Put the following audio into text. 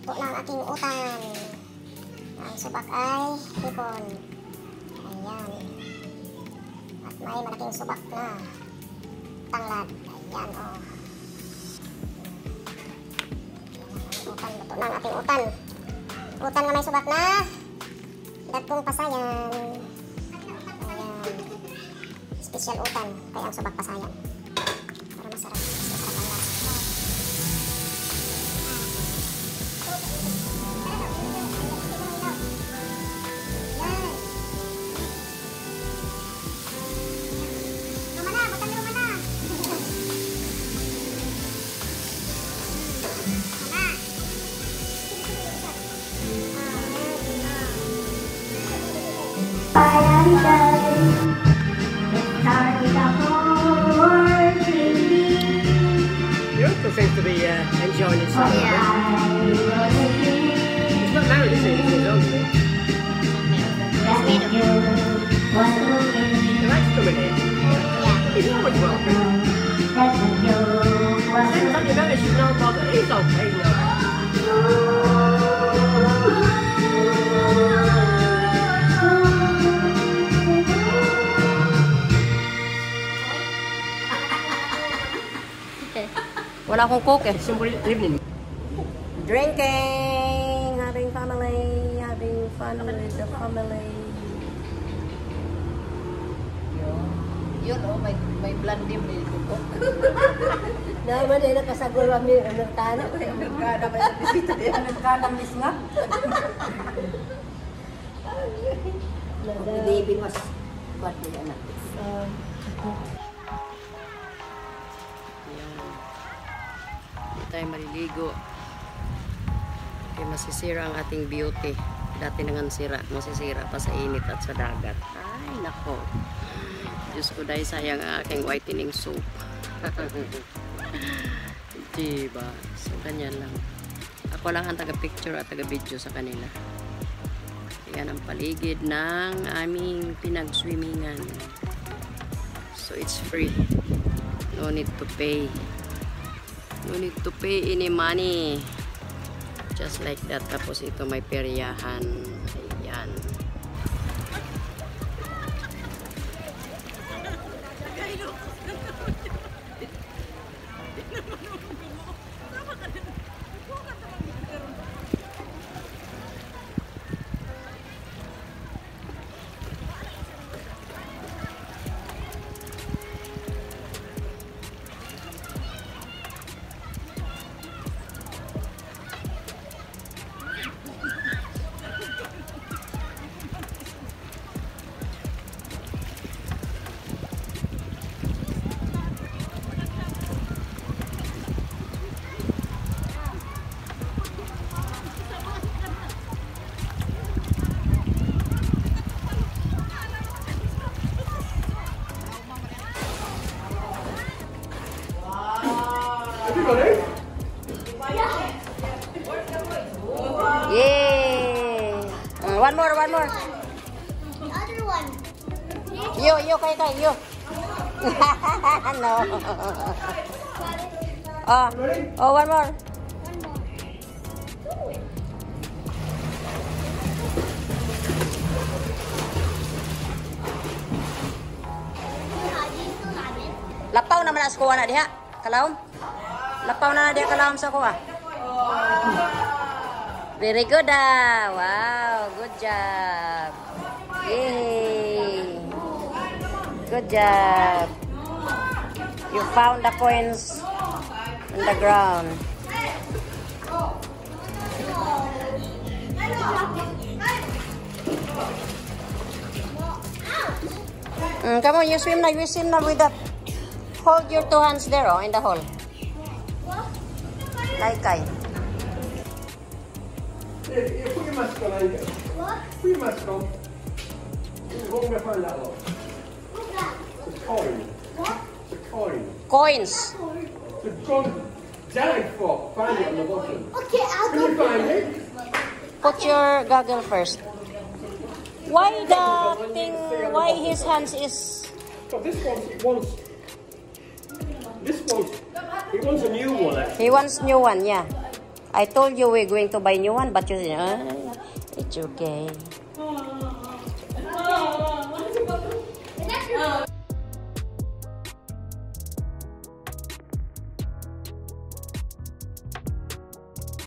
Luto na ang ating utan. Ang subak ay hipon. Ayan. At may malaking subak na tanglad. Ayan, oh. Utan, luto na ang ating utan. Utan na may subak na dagkong pasayan. Ayan. Special utan, kaya ang subak pasayan. Para masarap. Be uh, enjoying himself. He's not married, is he? He's old, isn't he? He likes coming in. He's always welcome. Seems like you notice she's not bothered. He's okay now. Wala akong coke eh. Drinking, having family, having fun with the family. Yun, oh, may, may blandim dito po. Naman din nakasagol kami Amerikano. Amerikana ba yung bisita yan? Amerikana miss nga. David mas buat mo yan. Um, tayo maliligo. Kaya masisira ang ating beauty. Dati na nga sira. Masisira pa sa init at sa dagat. Ay, nako. Diyos ko dahil sayang ang aking whitening soap. diba? So, ganyan lang. Ako lang ang taga-picture at taga-video sa kanila. Yan ang paligid ng aming pinag-swimmingan. So, it's free. No need to pay. No need to pay any money. Just like that. Tapos ito may peryahan. Yay! Uh, one more, one more. The other one. You, you, kay, kay, you. no. oh, oh, one more. Lapaw naman ang kuha na diha. Lapaw na na diha kalawom sa kuha. Very good ah. Wow, good job. Yay. Good job. You found the coins on the ground. Mm, come on, you swim now. You swim now with that. Hold your two hands there, oh, in the hole. ライカイ más The coin. Coins. For. Find it on the bottom. Okay, I'll Can you find it? Put your goggle first. Why the thing? Why his hands is? So this one's once. This one's it wants a new one actually. He wants new one, yeah. I told you we're going to buy new one, but you ah, it's okay.